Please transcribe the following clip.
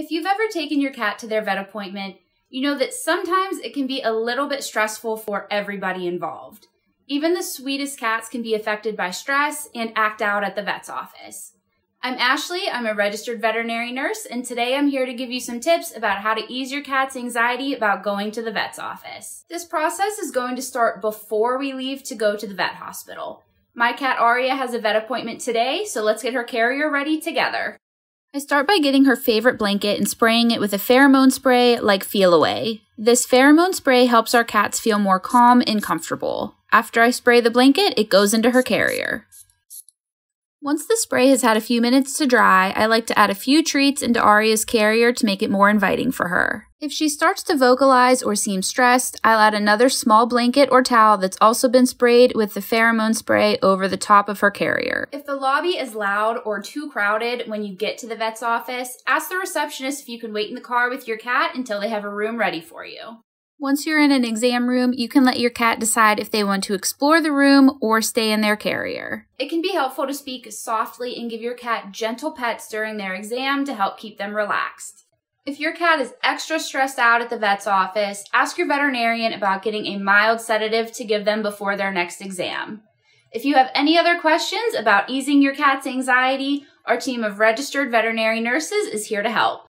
If you've ever taken your cat to their vet appointment, you know that sometimes it can be a little bit stressful for everybody involved. Even the sweetest cats can be affected by stress and act out at the vet's office. I'm Ashley, I'm a registered veterinary nurse, and today I'm here to give you some tips about how to ease your cat's anxiety about going to the vet's office. This process is going to start before we leave to go to the vet hospital. My cat Aria has a vet appointment today, so let's get her carrier ready together. I start by getting her favorite blanket and spraying it with a pheromone spray like Feliway. This pheromone spray helps our cats feel more calm and comfortable. After I spray the blanket, it goes into her carrier. Once the spray has had a few minutes to dry, I like to add a few treats into Aria's carrier to make it more inviting for her. If she starts to vocalize or seem stressed, I'll add another small blanket or towel that's also been sprayed with the pheromone spray over the top of her carrier. If the lobby is loud or too crowded when you get to the vet's office, ask the receptionist if you can wait in the car with your cat until they have a room ready for you. Once you're in an exam room, you can let your cat decide if they want to explore the room or stay in their carrier. It can be helpful to speak softly and give your cat gentle pets during their exam to help keep them relaxed. If your cat is extra stressed out at the vet's office, ask your veterinarian about getting a mild sedative to give them before their next exam. If you have any other questions about easing your cat's anxiety, our team of registered veterinary nurses is here to help.